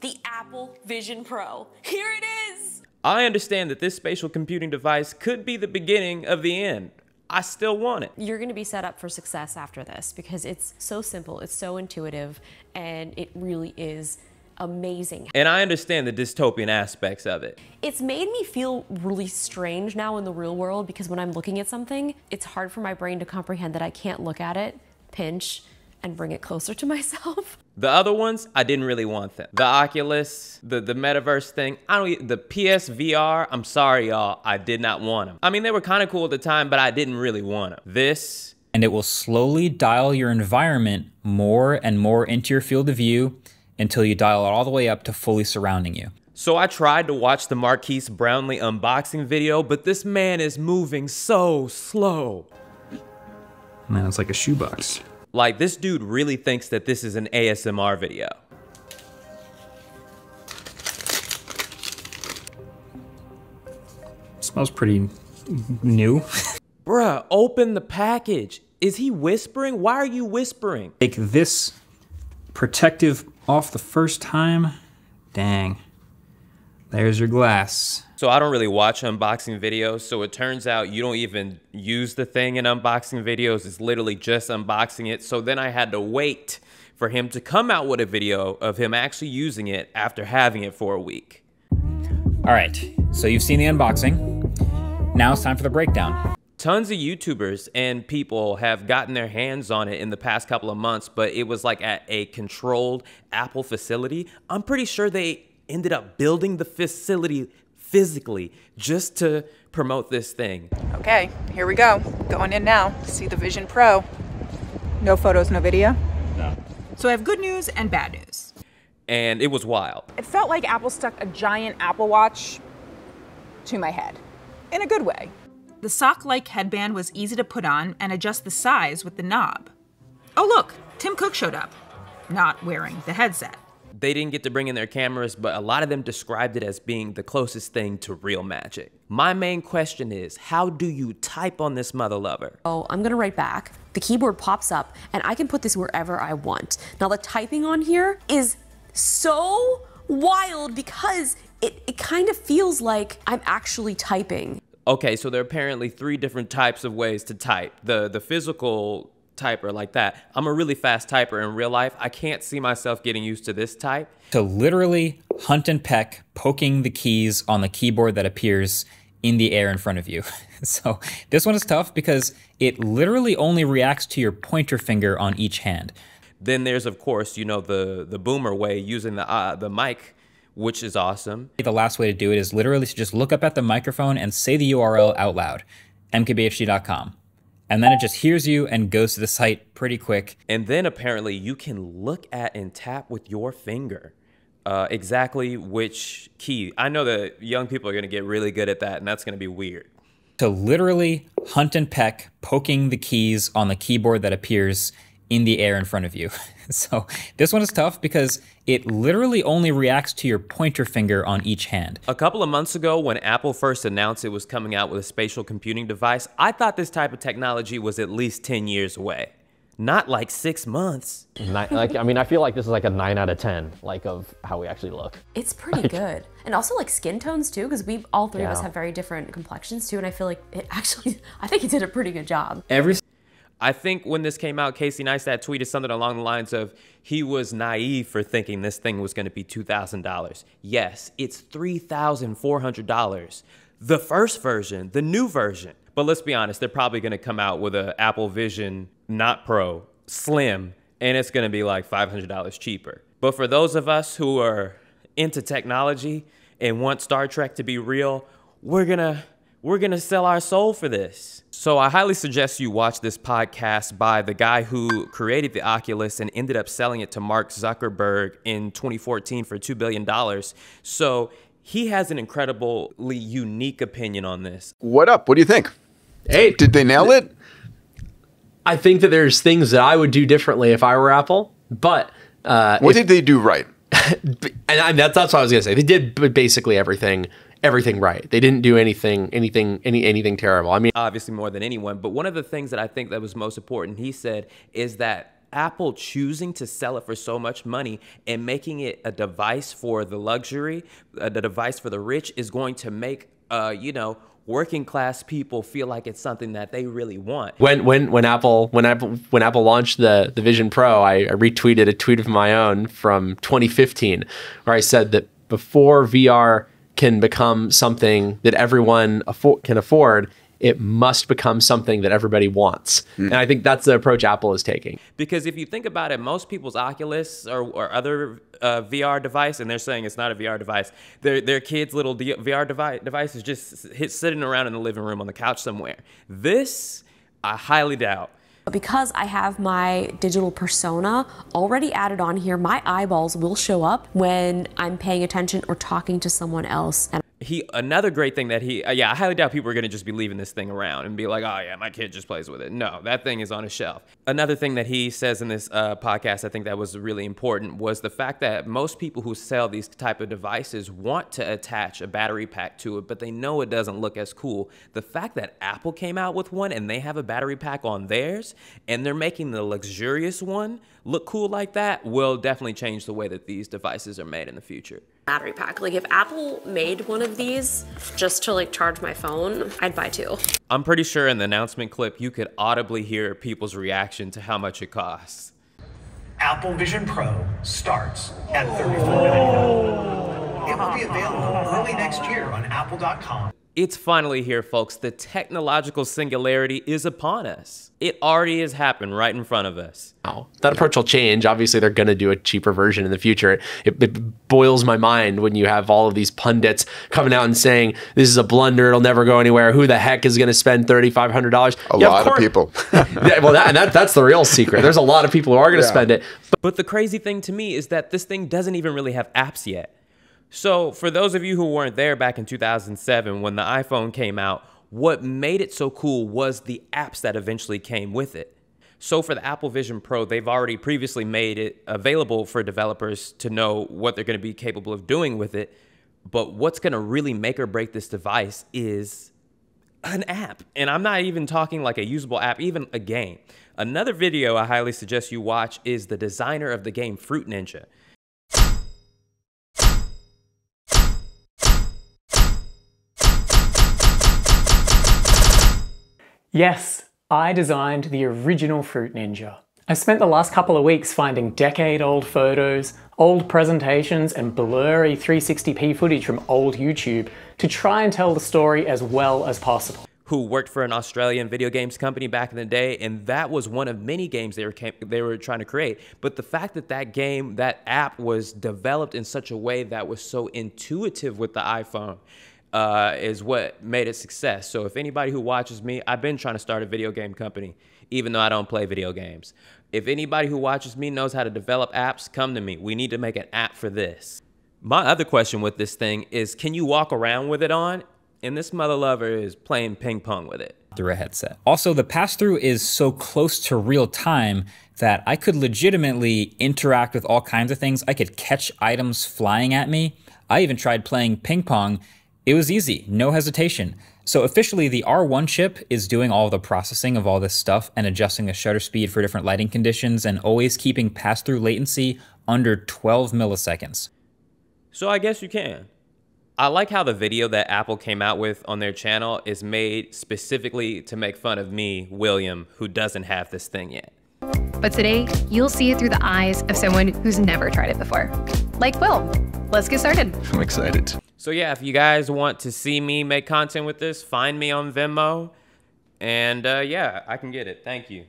The Apple Vision Pro. Here it is! I understand that this spatial computing device could be the beginning of the end. I still want it. You're going to be set up for success after this because it's so simple, it's so intuitive, and it really is amazing. And I understand the dystopian aspects of it. It's made me feel really strange now in the real world because when I'm looking at something, it's hard for my brain to comprehend that I can't look at it, pinch, and bring it closer to myself. The other ones, I didn't really want them. The Oculus, the, the metaverse thing, I don't, the PSVR, I'm sorry y'all, I did not want them. I mean, they were kind of cool at the time, but I didn't really want them. This, and it will slowly dial your environment more and more into your field of view until you dial it all the way up to fully surrounding you. So I tried to watch the Marques Brownlee unboxing video, but this man is moving so slow. Man, it's like a shoebox. Like, this dude really thinks that this is an ASMR video. smells pretty new. Bruh, open the package. Is he whispering? Why are you whispering? Take this protective off the first time. Dang. There's your glass. So I don't really watch unboxing videos. So it turns out you don't even use the thing in unboxing videos. It's literally just unboxing it. So then I had to wait for him to come out with a video of him actually using it after having it for a week. All right, so you've seen the unboxing. Now it's time for the breakdown. Tons of YouTubers and people have gotten their hands on it in the past couple of months, but it was like at a controlled Apple facility. I'm pretty sure they ended up building the facility physically just to promote this thing. Okay, here we go. Going in now. See the Vision Pro. No photos, no video? No. So I have good news and bad news. And it was wild. It felt like Apple stuck a giant Apple Watch to my head. In a good way. The sock-like headband was easy to put on and adjust the size with the knob. Oh look, Tim Cook showed up. Not wearing the headset. They didn't get to bring in their cameras, but a lot of them described it as being the closest thing to real magic. My main question is, how do you type on this mother lover? Oh, I'm gonna write back. The keyboard pops up and I can put this wherever I want. Now the typing on here is so wild because it, it kind of feels like I'm actually typing. Okay, so there are apparently three different types of ways to type. The the physical typer like that. I'm a really fast typer in real life. I can't see myself getting used to this type. To literally hunt and peck, poking the keys on the keyboard that appears in the air in front of you. so this one is tough because it literally only reacts to your pointer finger on each hand. Then there's of course, you know, the the boomer way using the uh, the mic which is awesome. The last way to do it is literally to just look up at the microphone and say the URL out loud, mkbhd.com and then it just hears you and goes to the site pretty quick. And then apparently you can look at and tap with your finger uh, exactly which key. I know that young people are going to get really good at that, and that's going to be weird. To literally hunt and peck, poking the keys on the keyboard that appears in the air in front of you. so this one is tough because it literally only reacts to your pointer finger on each hand. A couple of months ago when Apple first announced it was coming out with a spatial computing device, I thought this type of technology was at least 10 years away. Not like six months. Nine, like I mean, I feel like this is like a nine out of ten, like of how we actually look. It's pretty like, good, and also like skin tones too, because we all three yeah. of us have very different complexions too, and I feel like it actually, I think he did a pretty good job. Every I think when this came out, Casey Neistat tweeted something along the lines of he was naive for thinking this thing was going to be $2,000. Yes, it's $3,400. The first version, the new version. But let's be honest, they're probably going to come out with an Apple Vision, not Pro, Slim, and it's going to be like $500 cheaper. But for those of us who are into technology and want Star Trek to be real, we're going to we're going to sell our soul for this. So I highly suggest you watch this podcast by the guy who created the Oculus and ended up selling it to Mark Zuckerberg in 2014 for $2 billion. So he has an incredibly unique opinion on this. What up? What do you think? Hey, did they nail it? I think that there's things that I would do differently if I were Apple, but uh, what if, did they do right? and I, that's, that's what I was gonna say. They did basically everything everything right. They didn't do anything anything any anything terrible. I mean, obviously more than anyone, but one of the things that I think that was most important he said is that Apple choosing to sell it for so much money and making it a device for the luxury, a device for the rich, is going to make, uh, you know, working class people feel like it's something that they really want. When when when Apple when Apple when Apple launched the the Vision Pro, I, I retweeted a tweet of my own from 2015 where I said that before VR can become something that everyone afford, can afford, it must become something that everybody wants. And I think that's the approach Apple is taking. Because if you think about it, most people's Oculus or, or other uh, VR device, and they're saying it's not a VR device, their, their kids' little D- VR device, device is just hit, sitting around in the living room on the couch somewhere. This, I highly doubt. Because I have my digital persona already added on here, my eyeballs will show up when I'm paying attention or talking to someone else. And he another great thing that he uh, yeah i highly doubt people are going to just be leaving this thing around and be like oh yeah my kid just plays with it. No that thing is on a shelf. Another thing that he says in this uh, podcast i think that was really important was the fact that most people who sell these type of devices want to attach a battery pack to it but they know it doesn't look as cool. The fact that apple came out with one and they have a battery pack on theirs and they're making the luxurious one look cool like that will definitely change the way that these devices are made in the future battery pack. Like if Apple made one of these just to like charge my phone, I'd buy two. I'm pretty sure in the announcement clip you could audibly hear people's reaction to how much it costs. Apple Vision Pro starts at $34.99. It will be available early next year on apple.com. It's finally here, folks. The technological singularity is upon us. It already has happened right in front of us. Wow. That approach will change. Obviously, they're going to do a cheaper version in the future. It, it, boils my mind when you have all of these pundits coming out and saying, this is a blunder. It'll never go anywhere. Who the heck is going to spend $3,500? A yeah, lot of, of people. yeah, well, that, and that, that's the real secret. There's a lot of people who are going to yeah. spend it. But, but the crazy thing to me is that this thing doesn't even really have apps yet. So, for those of you who weren't there back in 2007 when the iPhone came out, what made it so cool was the apps that eventually came with it. So, for the Apple Vision Pro, they've already previously made it available for developers to know what they're going to be capable of doing with it. But what's going to really make or break this device is an app. And I'm not even talking like a usable app, even a game. Another video I highly suggest you watch is the designer of the game Fruit Ninja. Yes, I designed the original Fruit Ninja. I spent the last couple of weeks finding decade-old photos, old presentations, and blurry 360p footage from old YouTube to try and tell the story as well as possible. Who worked for an Australian video games company back in the day, and that was one of many games they were they were trying to create. But the fact that that game, that app, was developed in such a way that was so intuitive with the iPhone, uh, is what made it success. So if anybody who watches me, I've been trying to start a video game company, even though I don't play video games. If anybody who watches me knows how to develop apps, come to me. We need to make an app for this. My other question with this thing is, can you walk around with it on? And this mother lover is playing ping pong with it. Through a headset. Also, the pass through is so close to real time that I could legitimately interact with all kinds of things. I could catch items flying at me. I even tried playing ping pong it was easy, no hesitation. So officially the R1 chip is doing all the processing of all this stuff and adjusting the shutter speed for different lighting conditions and always keeping pass-through latency under 12 milliseconds. So I guess you can. I like how the video that Apple came out with on their channel is made specifically to make fun of me, William, who doesn't have this thing yet. But today, you'll see it through the eyes of someone who's never tried it before. Like Will. Let's get started. I'm excited. So yeah, if you guys want to see me make content with this, find me on Venmo. And uh, yeah, I can get it. Thank you.